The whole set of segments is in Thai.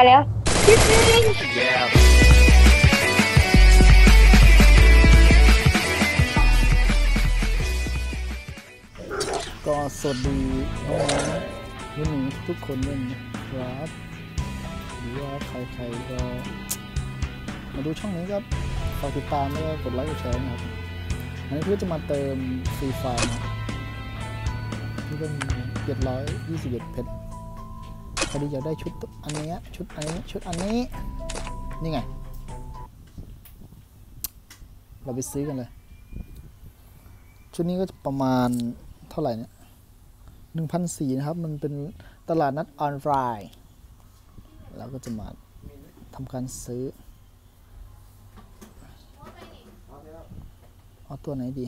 ายแล้วก็สวัสดีน้องๆรุ่นนี้ทุกคนด้วยนะครับหรือว่าใครๆก็มาดูช่องนี้ก็ฝากติดตามแล้วก็กดไลค์กดแชร์นะครับอันนี้เพื่อจะมาเติมฟรีไฟล์นะที่เป็นเจ็ดร้อยยี่สิบเอ็ดเพชร พอดีอยากได้ชุดอันนี้ชุดอันนี้ชุดอันนี้ นี่ไง เราไปซื้อกันเลย ชุดนี้ก็ประมาณเท่าไหร่เนี่ยหนึ่งพันสี่นะครับ มันเป็นตลาดนัดออนไลน์เราก็จะมาทำการซื้อ เอาตัวไหนดี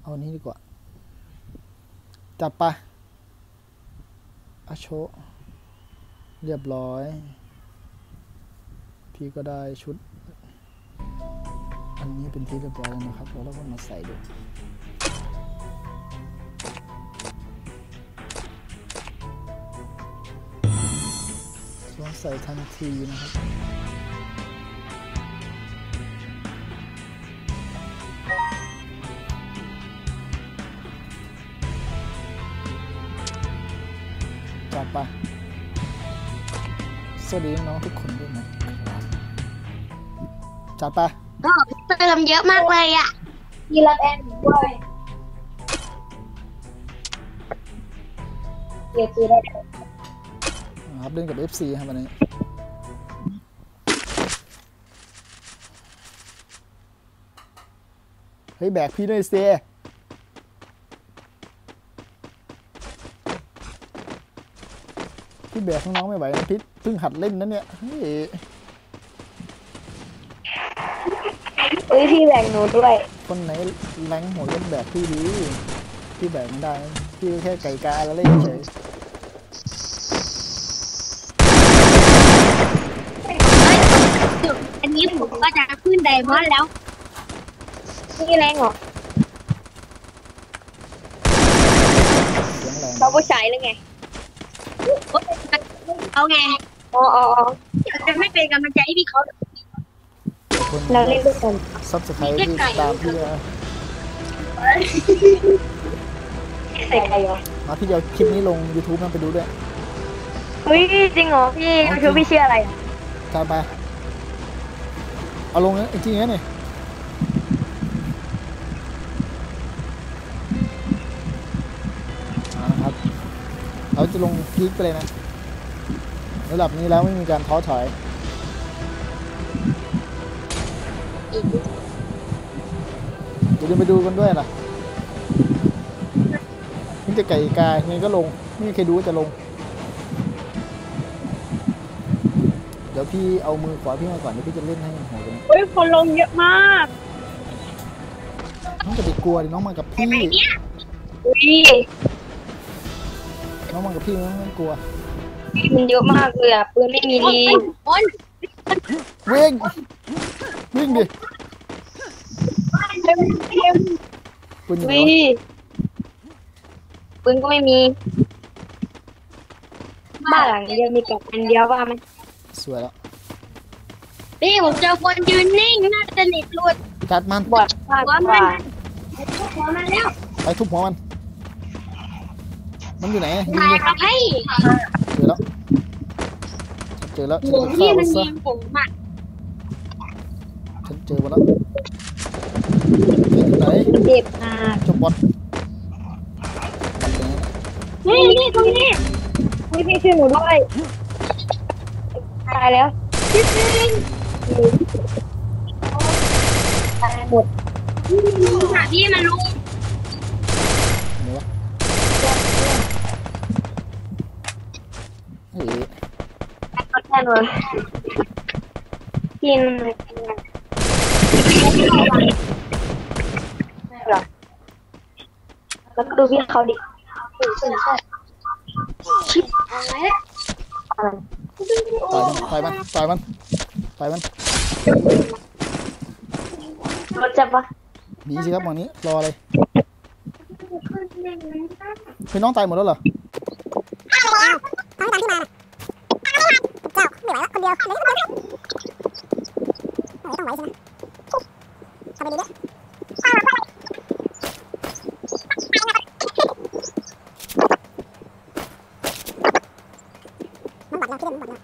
เอาอันนี้ดีกว่า จับไป อาโช เรียบร้อย พี่ก็ได้ชุด อันนี้เป็นที่เรียบร้อยแล้วนะครับแล้วเราก็มาใส่ดูสวมใส่ทันทีนะครับ จัดไป สวัสดีน้องๆทุกคนด้วยนะครับจัดไปก็เติมเยอะมากเลยอะมีรับแอนด้วยเดี๋ยวซื้อได้ครับเล่นกับ FC ครับวันนี้เฮ้ยแบกพี่ด้วยเซ พี่แบกน้องๆไม่ไหวนะพี่เพิ่งหัดเล่นนะเนี่ยเฮ้ยเฮ้ยพี่แบ่งหนูด้วย คนไหนแรงหัวเล่นแบกพี่ดีพี่แบกไม่ได้พี่แค่ไก่กาแล้วเล่นเฉยอันนี้ผมก็จะขึ้นไดมอนด์แล้วพี่แรงเหรอเสียงแรงเราผู้ชายเลยไง เอาไงอ๋ออ๋อจะไม่เป็นกำลังใจให้พี่เขาเราเล่นด้วยกันซับสไครต์ที่ตามพี่นะใส่ใครเหรอมาพี่เดียวคลิปนี้ลง YouTube นไปดูด้วยเฮ้ยจริงเหรอพี่คือพี่เชื่ออะไรอะตามไปเอาลงนะจริงๆนะนี่เอา จะลงพีคไปเลยนะระดับนี้แล้วไม่มีการท้อถอยเดี๋ยวจะไปดูกันด้วยล่ะนี่จะไก่กายังไงก็ลงไม่มีใครดูว่าจะลง เดี๋ยวพี่เอามือขวาพี่มาก่อนเดี๋ยวพี่จะเล่นให้หัวกันเฮ้ยคนลงเยอะมากน้องจะไปกลัวดิน้องมากับพี่อุ้ย น้องมากับพี่น้องไม่ต้องกลัว มันเยอะมากเลยอะปืนไม่มีดีโอนวิ่งวิ่งดิปืนอยู่ไหนอุ้ยวะปืนก็ไม่มี บ้านหลังเดียวมีกับอันเดียวว่ามันสวยแล้วพี่ผมเจอคนยืนนิ่งน่าจะหนีบหลุดจัดมัน บอดมากหัวกมัว่านหัวมันแล้ว ไปทุบหัวมัน มันอยู่ไหนยิงถ่ายดิมาให้เจอแล้วเจอแล้วฉันหัวจะพี่ฆ่ามัมันนยิซะงผมอะฉันเจอมันแล้วเห็นอยู่ไหนเจ็บมากเจบบอลบอลตรงนี้นี่นี่ตรงนี้นี่พี่ช่วยหนูด้วยตายแล้วพี่ซิงตายหมด หาพี่มันลุง ไหนวะเฮ้ย แน่นอนพี่มันกันหรอแล้วก็ดูพี่เขาดิชิบอะไรต่อยมันต่อยมันต่อยมันต่อยมันรถจับปะหนีสิครับหมอนี้รออะไรเฮ้ยน้องตายหมดแล้วเหรอ ร็วๆเร็วๆต้องไหวใช่ไหมทำไปดีด้วยมันบัดเราคิดว่ามันบัดเราอารมณ์ดีนะ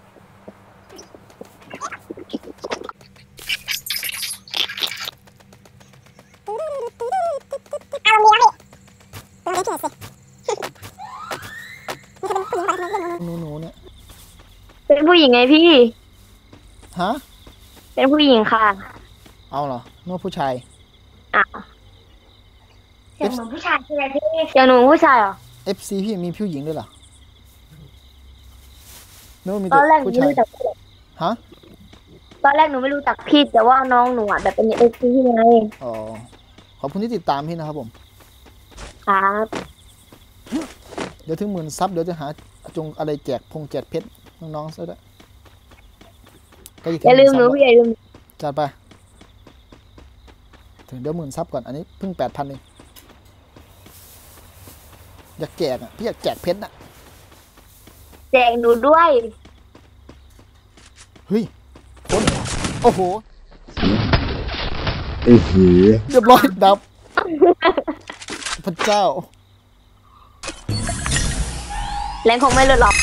พี่ตัวเล็กที่ไหนสินี่คือเป็นผู้หญิงบัดเรื่องนู้น หนูๆเนี่ย เป็น ผู้หญิงไงพี่ ฮะ เป็นผู้หญิงค่ะ เอาเหรอนึกว่าผู้ชาย อ้าวเสียงเหมือนผู้ชายใช่ไหมพี่อย่างหนูผู้ชายเหรอ FC พี่มีผู้หญิงด้วยเหรอนึกว่ามีตแต่อนแรกหนูผู้ไม่ชาย รู้จักพี่ฮะ ตอนแรกหนูไม่รู้จักพี่แต่ว่าน้องหนูอะแบบเป็นเอฟซีไงอ๋อ ขอบคุณที่ติดตามพี่นะครับผม ครับ เดี๋ยวถึงหมื่นซับเดี๋ยวจะหาจงอะไรแจกพงแจกเพชร น้องๆซะด้วยก็จะถึองย่าลืมหนูมื่พี่ซับอย่าลืมจัดไป ถึงเดี๋ยวหมื่นซับก่อน อันนี้เพิ่งแปดพันเองอยากแจกอะ พี่อยากแจกเพชรอะ แจกหนูด้วย เฮ้ยพ้นโอ้โหโอ้โหเรียบร้อยดับ พระเจ้า แรงคงไม่ลดหรอก